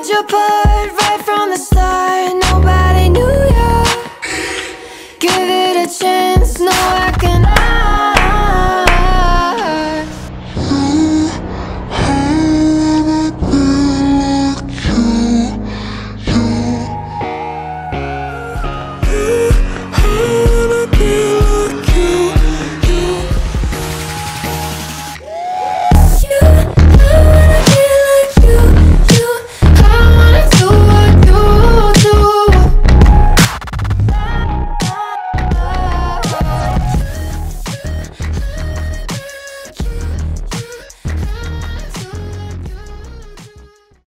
played your part right from the start. Nobody knew you Give it a chance, no I cannot. Ooh.